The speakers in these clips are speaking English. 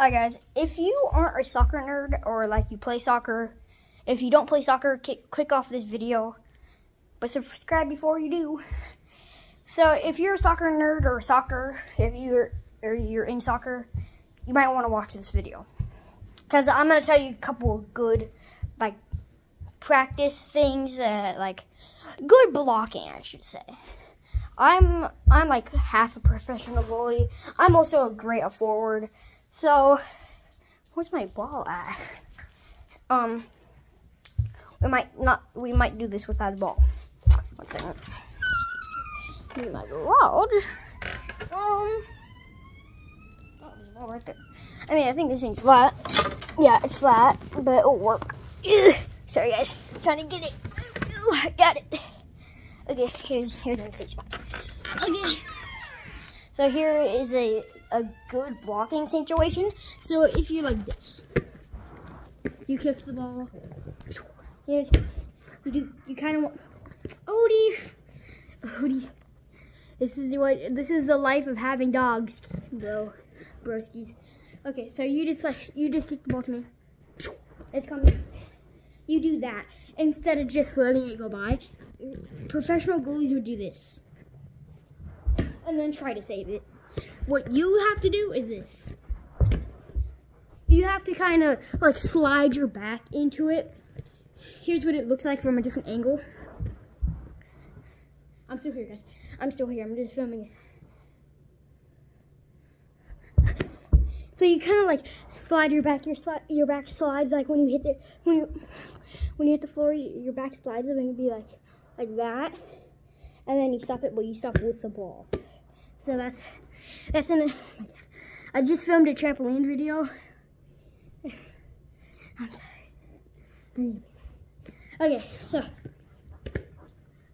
Hi guys, if you aren't a soccer nerd or like you play soccer, if you don't play soccer, click off this video, but subscribe before you do. So if you're a soccer nerd or soccer, if you're or you're in soccer, you might want to watch this video because I'm gonna tell you a couple of good like practice things, uh, like good blocking, I should say. I'm I'm like half a professional goalie. I'm also a great forward. So, where's my ball at? Um, we might not, we might do this without a ball. One second. In my garage. Um, oh, there's a ball right there. I mean, I think this thing's flat. Yeah, it's flat, but it'll work. Sorry, guys. I'm trying to get it. Ooh, I got it. Okay, here's here's a good spot. Okay. So here is a a good blocking situation. So if you like this, you kick the ball. Here's you do you kind of want Odie, Odie. This is what this is the life of having dogs, bro, broskies. Okay, so you just like you just kick the ball to me. It's coming. You do that instead of just letting it go by. Professional goalies would do this and then try to save it. What you have to do is this. You have to kind of like slide your back into it. Here's what it looks like from a different angle. I'm still here, guys. I'm still here. I'm just filming it. So you kind of like slide your back. Your slide, your back slides like when you hit the when you when you hit the floor. your back slides and it'd be like like that, and then you stop it. But you stop with the ball. So that's that's in. I just filmed a trampoline video. Okay, so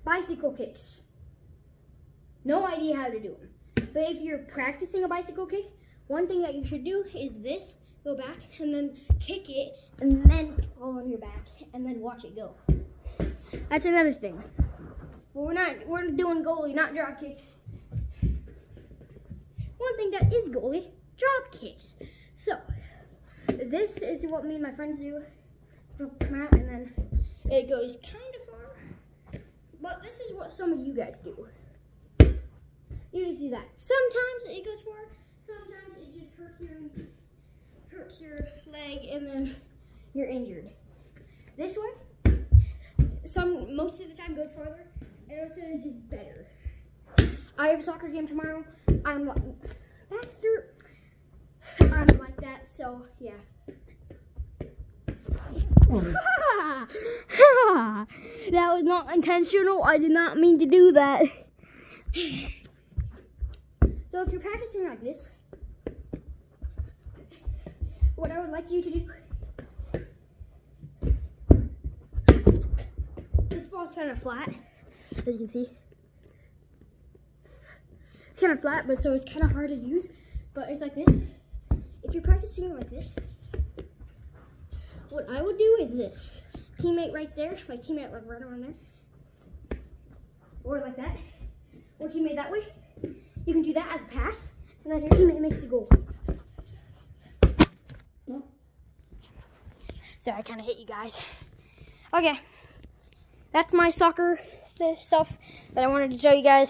bicycle kicks. No idea how to do them. But if you're practicing a bicycle kick, one thing that you should do is this. Go back and then kick it and then fall on your back and then watch it go. That's another thing. We're not we're doing goalie, not drop kicks that is goalie, drop kicks. So, this is what me and my friends do. And then it goes kind of far. But this is what some of you guys do. You just do that. Sometimes it goes far. Sometimes it just hurts your, hurts your leg and then you're injured. This one, some most of the time goes farther. And also it's just better. I have a soccer game tomorrow. I'm Baxter, I'm like that, so yeah. that was not intentional. I did not mean to do that. so if you're practicing like this, what I would like you to do this ball's kind of flat, as you can see. Kind of flat, but so it's kind of hard to use. But it's like this. If you're practicing like this, what I would do is this. Teammate right there, like teammate like right around there. Or like that. Or teammate that way. You can do that as a pass, and then your teammate makes the goal. So I kind of hit you guys. Okay, that's my soccer stuff that I wanted to show you guys.